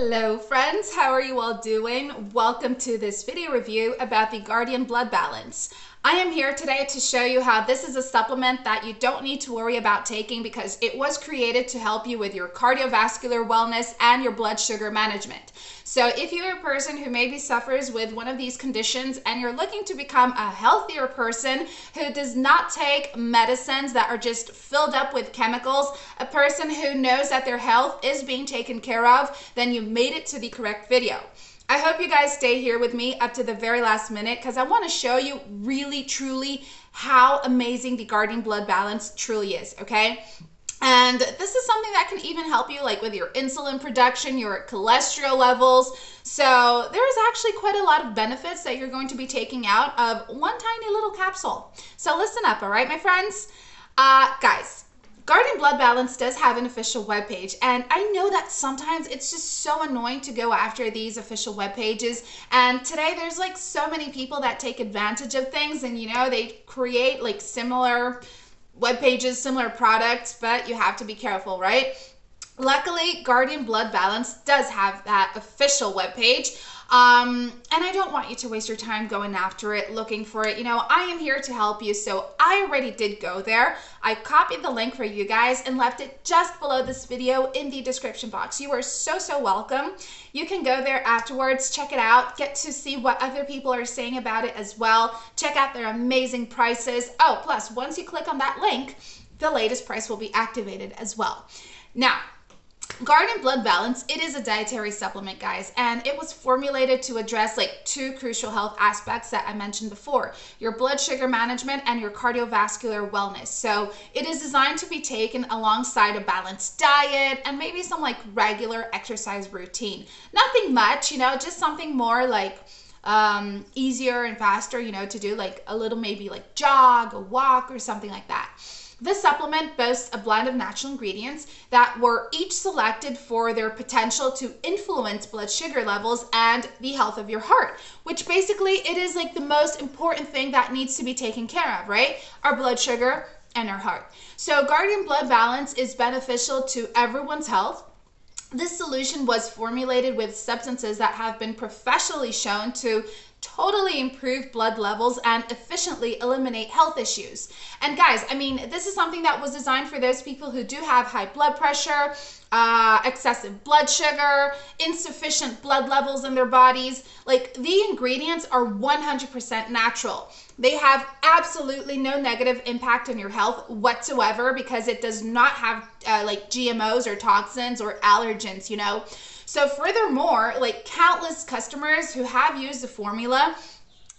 Hello friends, how are you all doing? Welcome to this video review about the Guardian Blood Balance. I am here today to show you how this is a supplement that you don't need to worry about taking because it was created to help you with your cardiovascular wellness and your blood sugar management. So if you're a person who maybe suffers with one of these conditions and you're looking to become a healthier person who does not take medicines that are just filled up with chemicals, a person who knows that their health is being taken care of, then you made it to the correct video. I hope you guys stay here with me up to the very last minute because I want to show you really, truly how amazing the Guardian Blood Balance truly is, okay? And this is something that can even help you like with your insulin production, your cholesterol levels. So there's actually quite a lot of benefits that you're going to be taking out of one tiny little capsule. So listen up, all right, my friends? Uh, guys, Guardian Blood Balance does have an official webpage, and I know that sometimes it's just so annoying to go after these official web pages. And today there's like so many people that take advantage of things, and you know, they create like similar web pages, similar products, but you have to be careful, right? Luckily, Guardian Blood Balance does have that official webpage. Um, and I don't want you to waste your time going after it, looking for it. You know, I am here to help you. So I already did go there. I copied the link for you guys and left it just below this video in the description box. You are so, so welcome. You can go there afterwards, check it out, get to see what other people are saying about it as well. Check out their amazing prices. Oh, plus once you click on that link, the latest price will be activated as well. Now, Guardian Blood Balance, it is a dietary supplement, guys, and it was formulated to address like two crucial health aspects that I mentioned before your blood sugar management and your cardiovascular wellness. So it is designed to be taken alongside a balanced diet and maybe some like regular exercise routine. Nothing much, you know, just something more like um, easier and faster, you know, to do like a little maybe like jog, a walk, or something like that. This supplement boasts a blend of natural ingredients that were each selected for their potential to influence blood sugar levels and the health of your heart, which basically it is like the most important thing that needs to be taken care of, right? Our blood sugar and our heart. So Guardian Blood Balance is beneficial to everyone's health. This solution was formulated with substances that have been professionally shown to totally improve blood levels and efficiently eliminate health issues. And guys, I mean, this is something that was designed for those people who do have high blood pressure, uh, excessive blood sugar, insufficient blood levels in their bodies. Like the ingredients are 100% natural. They have absolutely no negative impact on your health whatsoever because it does not have uh, like GMOs or toxins or allergens, you know. So furthermore, like countless customers who have used the formula,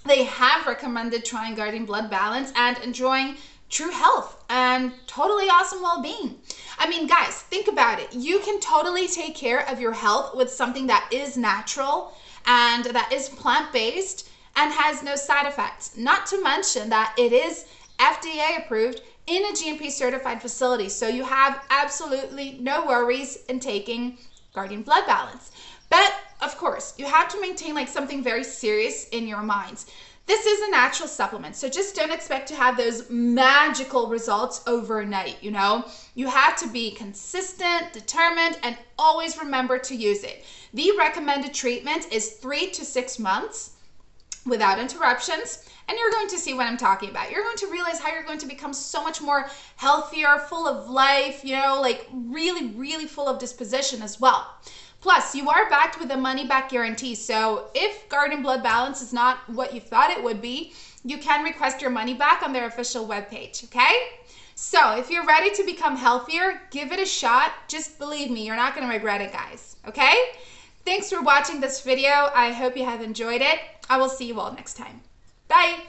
they have recommended trying Guardian Blood Balance and enjoying true health and totally awesome well-being. I mean, guys, think about it. You can totally take care of your health with something that is natural and that is plant-based and has no side effects. Not to mention that it is FDA approved in a GMP certified facility. So you have absolutely no worries in taking Guardian Blood Balance. But of course, you have to maintain like something very serious in your minds. This is a natural supplement, so just don't expect to have those magical results overnight, you know? You have to be consistent, determined, and always remember to use it. The recommended treatment is three to six months without interruptions and you're going to see what I'm talking about. You're going to realize how you're going to become so much more healthier, full of life, you know, like really, really full of disposition as well. Plus, you are backed with a money back guarantee. So if Guardian Blood Balance is not what you thought it would be, you can request your money back on their official webpage, okay? So if you're ready to become healthier, give it a shot. Just believe me, you're not gonna regret it, guys, okay? Thanks for watching this video. I hope you have enjoyed it. I will see you all next time. Bye.